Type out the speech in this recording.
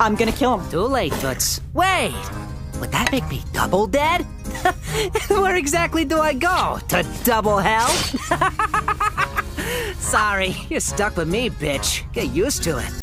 I'm gonna kill him. Too late, Toots. Wait! Would that make me double dead? Where exactly do I go? To double hell? Sorry, you're stuck with me, bitch. Get used to it.